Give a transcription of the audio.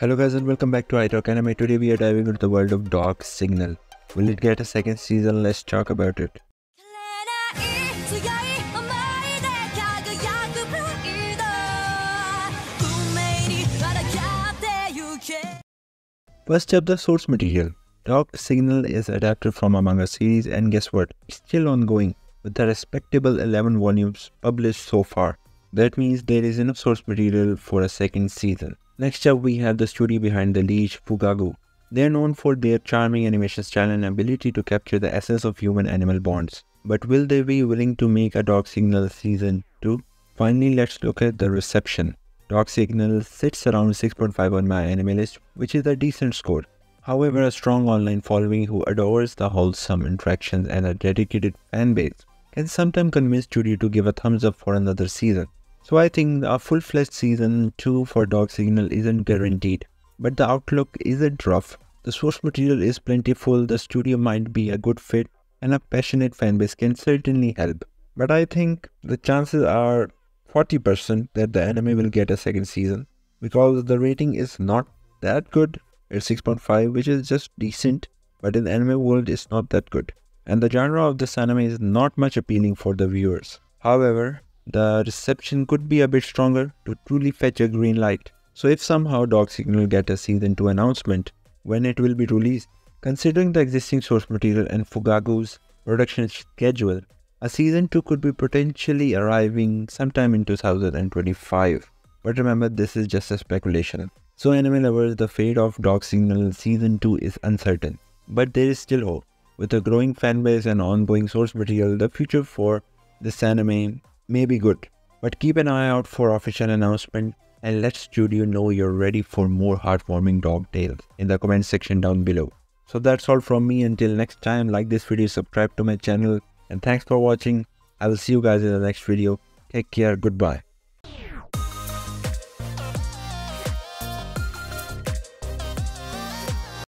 Hello guys and welcome back to iTalk Anime. Today we are diving into the world of Dog Signal. Will it get a second season? Let's talk about it. First up the source material. Dog Signal is adapted from a manga series and guess what? It's still ongoing with a respectable 11 volumes published so far. That means there is enough source material for a second season. Next up, we have the studio behind the leash, Fugago. They are known for their charming animation style and ability to capture the essence of human-animal bonds. But will they be willing to make a Dog Signal season 2? Finally, let's look at the reception. Dog Signal sits around 6.5 on MyAnimeList, which is a decent score. However, a strong online following who adores the wholesome interactions and a dedicated fan base can sometimes convince studio to give a thumbs up for another season. So I think a full-fledged season 2 for Dog Signal isn't guaranteed, but the outlook isn't rough. The source material is plentiful, the studio might be a good fit, and a passionate fanbase can certainly help. But I think the chances are 40% that the anime will get a second season because the rating is not that good. It's 6.5 which is just decent, but in the anime world it's not that good. And the genre of this anime is not much appealing for the viewers. However, the reception could be a bit stronger to truly fetch a green light. So if somehow Dog Signal get a season 2 announcement when it will be released, considering the existing source material and Fugago's production schedule, a season 2 could be potentially arriving sometime in 2025. But remember, this is just a speculation. So anime lovers, the fate of Dog Signal season 2 is uncertain. But there is still hope. With a growing fanbase and ongoing source material, the future for this anime may be good, but keep an eye out for official announcement and let studio know you're ready for more heartwarming dog tales in the comment section down below. So that's all from me until next time like this video subscribe to my channel and thanks for watching. I will see you guys in the next video. Take care goodbye.